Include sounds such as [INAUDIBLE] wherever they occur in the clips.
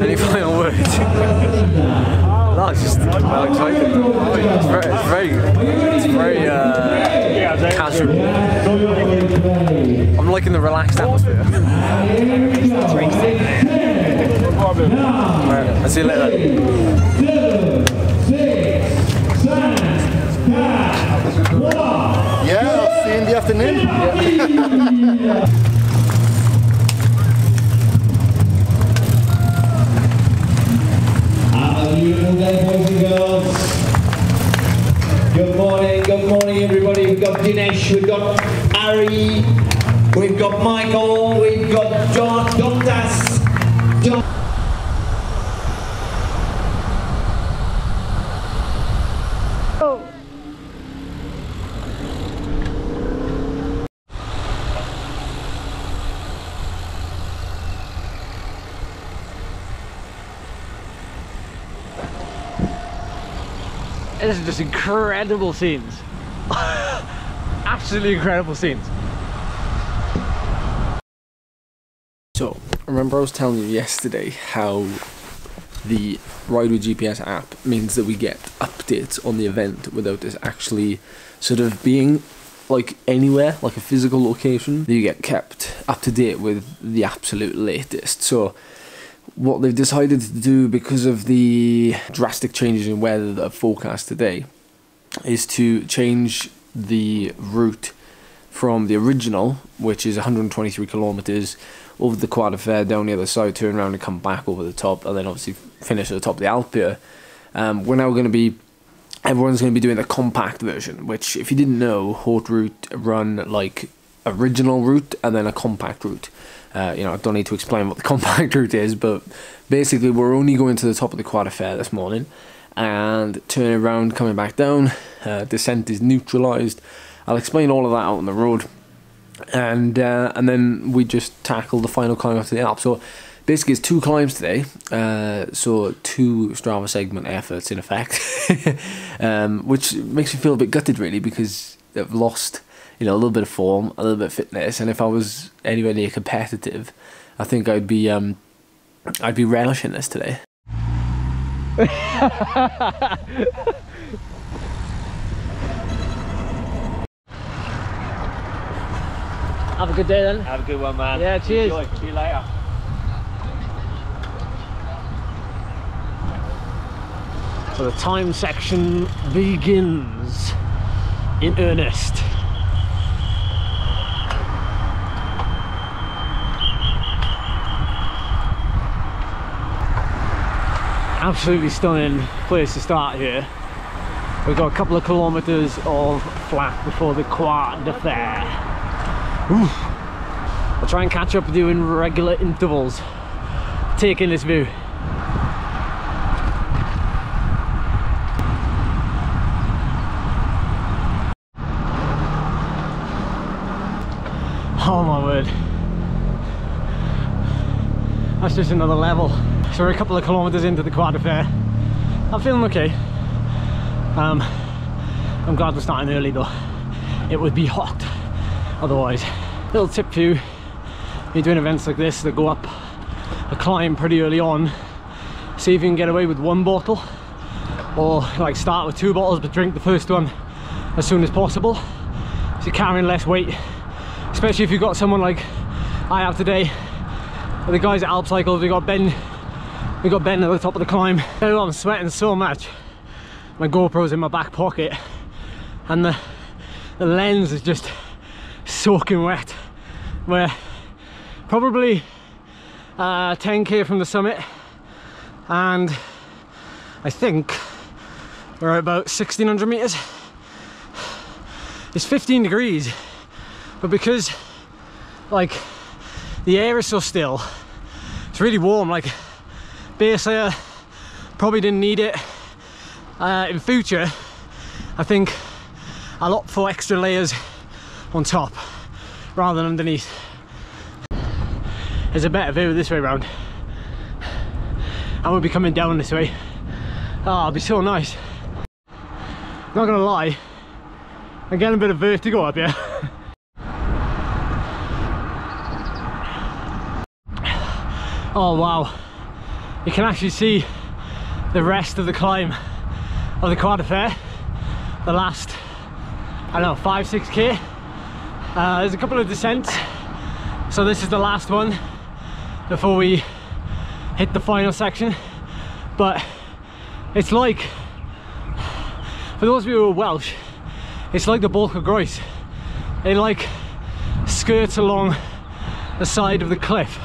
Any final words? no, it's just well excited. It's very, it's very, it's very uh, casual. I'm liking the relaxed atmosphere. I'll see you later. Afternoon. Beautiful day, boys and girls. Good morning, good morning, everybody. We've got Dinesh, we've got Ari, we've got Michael, we've got John, Dontas, John. This is just incredible scenes. [LAUGHS] Absolutely incredible scenes. So, remember I was telling you yesterday how the Ride with GPS app means that we get updates on the event without this actually sort of being like anywhere, like a physical location, that you get kept up to date with the absolute latest. So, what they've decided to do because of the drastic changes in weather that are forecast today is to change the route from the original, which is 123 kilometers over the Croix de Fer down the other side, turn around and come back over the top, and then obviously finish at the top of the Alpia. Um, we're now going to be everyone's going to be doing the compact version, which if you didn't know, Haute Route run like original route and then a compact route. Uh, you know, I don't need to explain what the [LAUGHS] compact route is, but basically we're only going to the top of the Croix de Fer this morning and turning around, coming back down. Uh, descent is neutralised. I'll explain all of that out on the road, and uh, and then we just tackle the final climb up to the Alps. So basically, it's two climbs today. Uh, so two Strava segment efforts in effect, [LAUGHS] um, which makes me feel a bit gutted really because I've lost you know a little bit of form, a little bit of fitness, and if I was anywhere near competitive, I think I'd be um, I'd be relishing this today. [LAUGHS] Have a good day then. Have a good one, man. Yeah, cheers. Enjoy. See you later. So the time section begins in earnest. Absolutely stunning place to start here. We've got a couple of kilometres of flat before the Croix de Fer. I'll try and catch up with you in regular intervals, taking this view. Oh my word. That's just another level. So we're a couple of kilometers into the Croix de Fer. I'm feeling okay. Um, I'm glad we're starting early though. It would be hot otherwise. Little tip for you, you're doing events like this that go up a climb pretty early on, see if you can get away with one bottle or like start with two bottles but drink the first one as soon as possible. So you're carrying less weight especially if you've got someone like I have today. The guys at Alp Cycles, we got Ben, we got Ben at the top of the climb. Oh, I'm sweating so much. My GoPro's in my back pocket, and the the lens is just soaking wet. We're probably uh, 10k from the summit, and I think we're at about 1600 meters. It's 15 degrees but because like the air is so still it's really warm like basically probably didn't need it. Uh, in future I think I'll opt for extra layers on top rather than underneath. There's a better view this way round. I will be coming down this way. Ah, oh it'll be so nice. Not gonna lie I'm getting a bit of vertigo up here. [LAUGHS] Oh wow you can actually see the rest of the climb of the de Fer, the last, I don't know, five, six K. Uh, there's a couple of descents, so this is the last one before we hit the final section. But it's like, for those of you who are Welsh, it's like the Bwlch y Groes. It like skirts along the side of the cliff.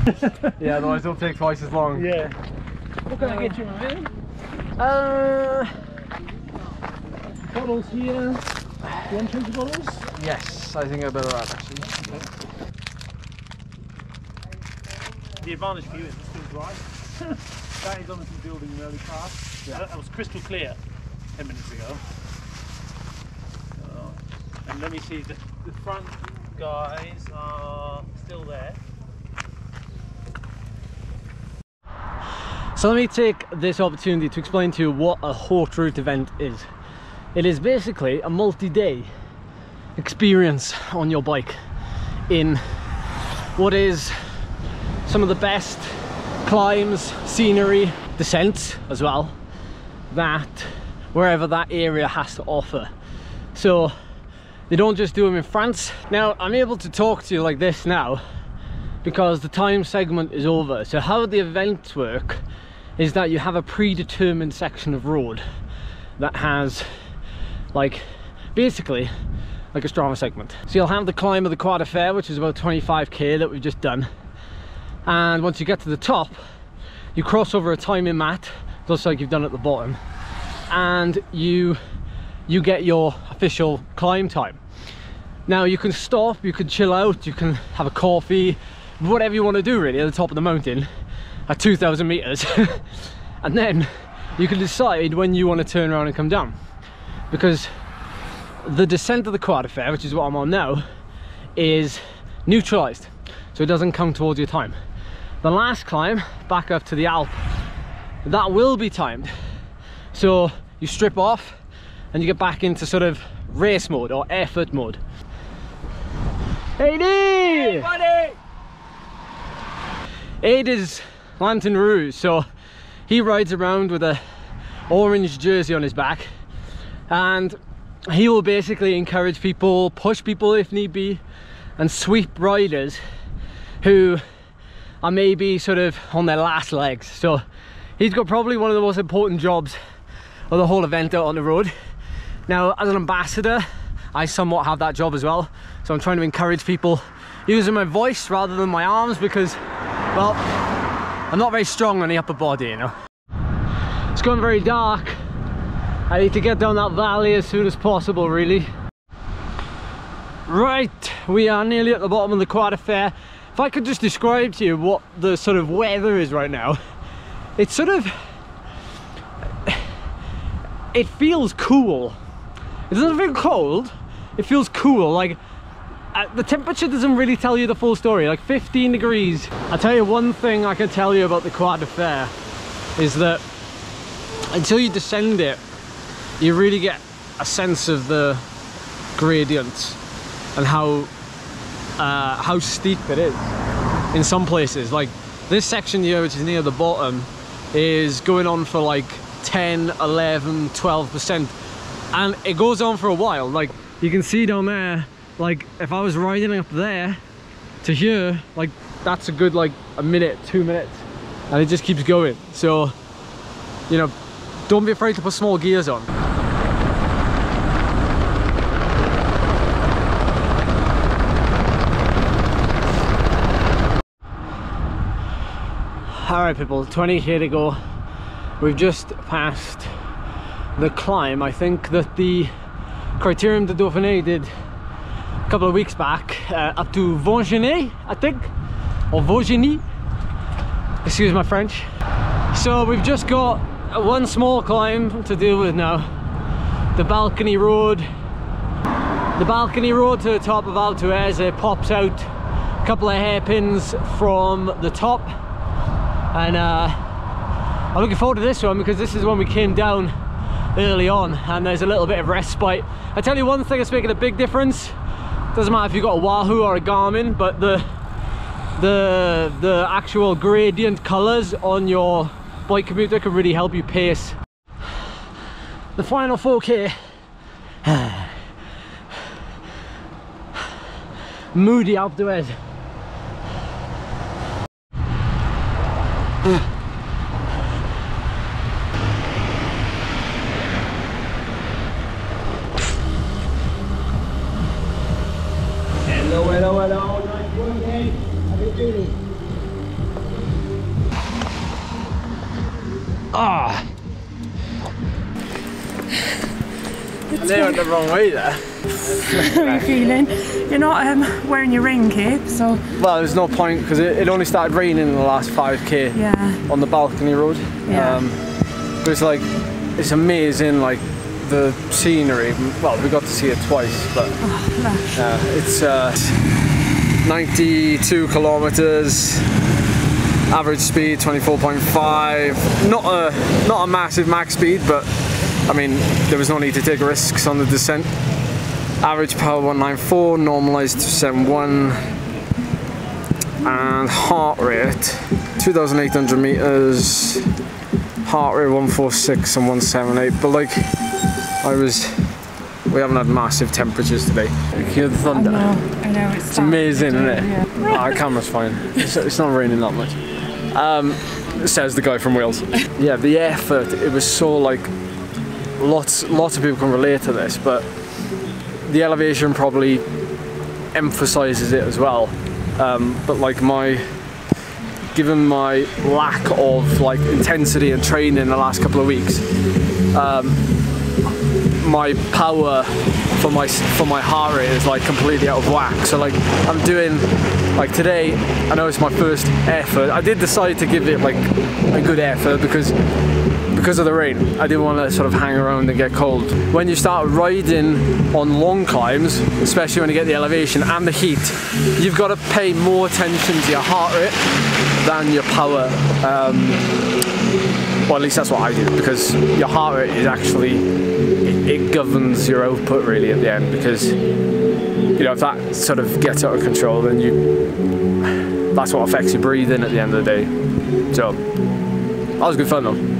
[LAUGHS] Yeah, otherwise it'll take twice as long. Yeah. What can I get you, man? Uh, Bottles here. You want 20 bottles? Yes, I think I better that actually. The advantage for you is it's still dry. [LAUGHS] that is obviously building really fast. Yeah. That was crystal clear 10 minutes ago. So, and let me see, the, the front guys are still there. So let me take this opportunity to explain to you what a Haute Route event is. It is basically a multi-day experience on your bike in what is some of the best climbs, scenery, descents as well, that wherever that area has to offer. So they don't just do them in France. Now I'm able to talk to you like this now because the time segment is over. So how the events work is that you have a predetermined section of road that has like basically like a Strava segment. So you'll have the climb of the de Fer, which is about 25k that we've just done. And once you get to the top, you cross over a timing mat, just like you've done at the bottom, and you you get your official climb time. Now you can stop, you can chill out, you can have a coffee, whatever you want to do really at the top of the mountain at 2,000 meters. [LAUGHS] and then you can decide when you want to turn around and come down. Because the descent of the Fer, which is what I'm on now, is neutralized. So it doesn't come towards your time. The last climb back up to the Alp, that will be timed. So you strip off and you get back into sort of race mode or effort mode. Hey, hey buddy! Aid is Lanterne Rouge, so he rides around with a orange jersey on his back and he will basically encourage people, push people if need be, and sweep riders who are maybe sort of on their last legs. So he's got probably one of the most important jobs of the whole event out on the road. Now, as an ambassador, I somewhat have that job as well. So I'm trying to encourage people using my voice rather than my arms because, well, I'm not very strong on the upper body, you know. It's going very dark. I need to get down that valley as soon as possible, really. Right, we are nearly at the bottom of the Croix de Fer. If I could just describe to you what the sort of weather is right now, it's sort of, it feels cool. It doesn't feel cold, it feels cool. Like, uh, the temperature doesn't really tell you the full story, like 15 degrees. I'll tell you one thing I can tell you about the Croix de Fer is that until you descend it, you really get a sense of the gradient and how uh, how steep it is in some places. Like this section here, which is near the bottom, is going on for like 10, 11, 12%. And it goes on for a while. Like you can see down there, like if I was riding up there to here, like that's a good like a minute, two minutes. And it just keeps going. So, you know, don't be afraid to put small gears on. Alright people, 20 here to go. We've just passed the climb. I think that the Criterium de Dauphiné did couple of weeks back uh, up to Vongenay, I think, or Vaugeny. Excuse my French. So we've just got one small climb to deal with now the balcony road. The balcony road to the top of d'Huez, it pops out a couple of hairpins from the top. And uh, I'm looking forward to this one because this is when we came down early on and there's a little bit of respite. I tell you one thing that's making a big difference. Doesn't matter if you've got a Wahoo or a Garmin, but the the the actual gradient colors on your bike computer can really help you pace. The final 4K. [SIGHS] Moody Alpe wrong way there. [LAUGHS] How are you feeling? You're not um, wearing your rain cape, so Well, there's no point because it, it only started raining in the last 5k yeah. on the balcony road. Yeah. Um, but it's like, it's amazing, like the scenery. Well, we got to see it twice, but lush. uh, it's uh, 92 kilometers. Average speed 24.5. Not a not a massive max speed, but I mean there was no need to take risks on the descent. Average power 194, normalized to 71, and heart rate 2,800 meters. Heart rate 146 and 178. But like I was, we haven't had massive temperatures today. You hear the I thunder. know, I know. It's, It's amazing, isn't it? Yeah. Our camera's fine. It's, it's not raining that much. Um, says the guy from Wales. [LAUGHS] Yeah, the effort. It was so like lots lots of people can relate to this, but the elevation probably emphasizes it as well. Um, but like my given my lack of like intensity and training the last couple of weeks, um, my power for my for my heart rate is like completely out of whack. So like I'm doing like today. I know it's my first effort. I did decide to give it like a good effort because because of the rain. I didn't want to sort of hang around and get cold. When you start riding on long climbs, especially when you get the elevation and the heat, you've got to pay more attention to your heart rate than your power. Um, well, at least that's what I do because your heart rate is actually it governs your output really at the end because you know if that sort of gets out of control, then you that's what affects your breathing at the end of the day. So that was good fun though.